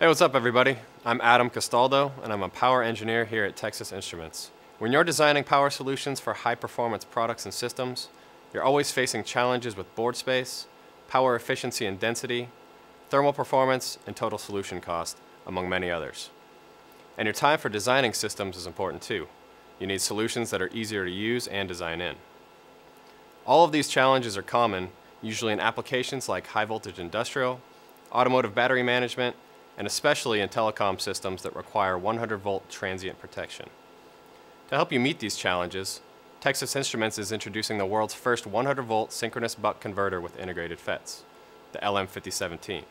Hey, what's up everybody? I'm Adam Castaldo and I'm a power engineer here at Texas Instruments. When you're designing power solutions for high performance products and systems, you're always facing challenges with board space, power efficiency and density, thermal performance, and total solution cost, among many others. And your time for designing systems is important too. You need solutions that are easier to use and design in. All of these challenges are common, usually in applications like high voltage industrial, automotive battery management, and especially in telecom systems that require 100 volt transient protection. To help you meet these challenges, Texas Instruments is introducing the world's first 100 volt synchronous buck converter with integrated FETs, the LM5017.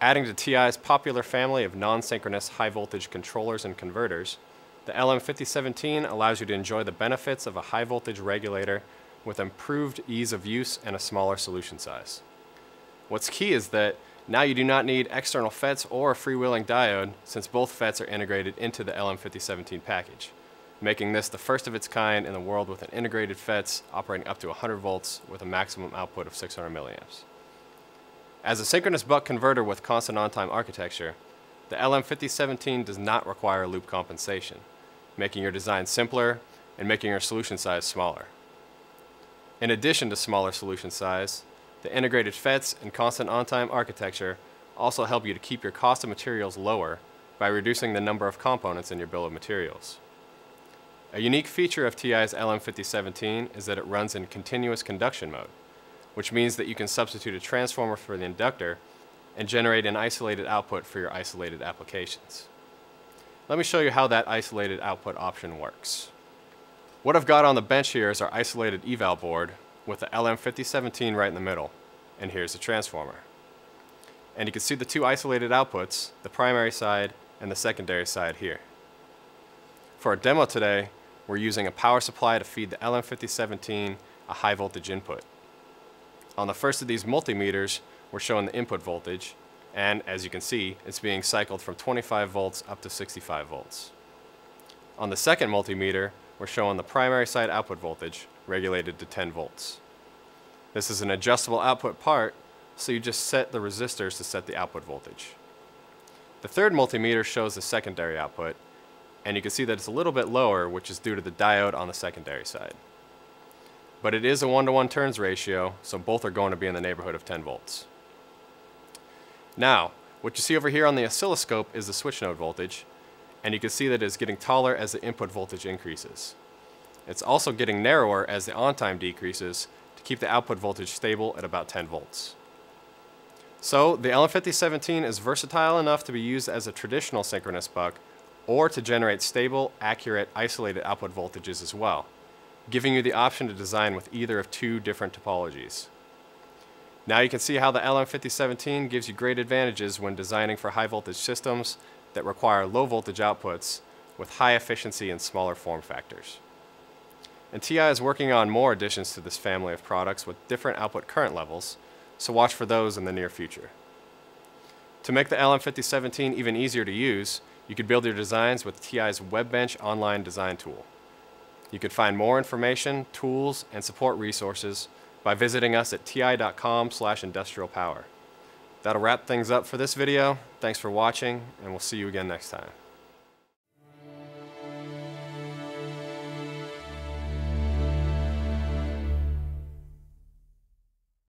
Adding to TI's popular family of non-synchronous high voltage controllers and converters, the LM5017 allows you to enjoy the benefits of a high voltage regulator with improved ease of use and a smaller solution size. What's key is that now you do not need external FETs or a freewheeling diode since both FETs are integrated into the LM5017 package, making this the first of its kind in the world with an integrated FETs operating up to 100 volts with a maximum output of 600 milliamps. As a synchronous buck converter with constant on-time architecture, the LM5017 does not require loop compensation, making your design simpler and making your solution size smaller. In addition to smaller solution size, the integrated FETs and constant on-time architecture also help you to keep your cost of materials lower by reducing the number of components in your bill of materials. A unique feature of TI's LM5017 is that it runs in continuous conduction mode, which means that you can substitute a transformer for the inductor and generate an isolated output for your isolated applications. Let me show you how that isolated output option works. What I've got on the bench here is our isolated eval board with the LM5017 right in the middle. And here's the transformer. And you can see the two isolated outputs, the primary side and the secondary side here. For our demo today, we're using a power supply to feed the LM5017 a high voltage input. On the first of these multimeters, we're showing the input voltage, and as you can see, it's being cycled from 25 volts up to 65 volts. On the second multimeter, we're showing the primary side output voltage, regulated to 10 volts. This is an adjustable output part, so you just set the resistors to set the output voltage. The third multimeter shows the secondary output, and you can see that it's a little bit lower, which is due to the diode on the secondary side. But it is a one-to-one -one turns ratio, so both are going to be in the neighborhood of 10 volts. Now, what you see over here on the oscilloscope is the switch node voltage, and you can see that it's getting taller as the input voltage increases. It's also getting narrower as the on-time decreases to keep the output voltage stable at about 10 volts. So the LM5017 is versatile enough to be used as a traditional synchronous buck or to generate stable, accurate, isolated output voltages as well, giving you the option to design with either of two different topologies. Now you can see how the LM5017 gives you great advantages when designing for high voltage systems that require low voltage outputs with high efficiency and smaller form factors. And TI is working on more additions to this family of products with different output current levels, so watch for those in the near future. To make the LM5017 even easier to use, you could build your designs with TI's WEBENCH online design tool. You could find more information, tools, and support resources by visiting us at ti.com slash industrial power. That'll wrap things up for this video. Thanks for watching, and we'll see you again next time.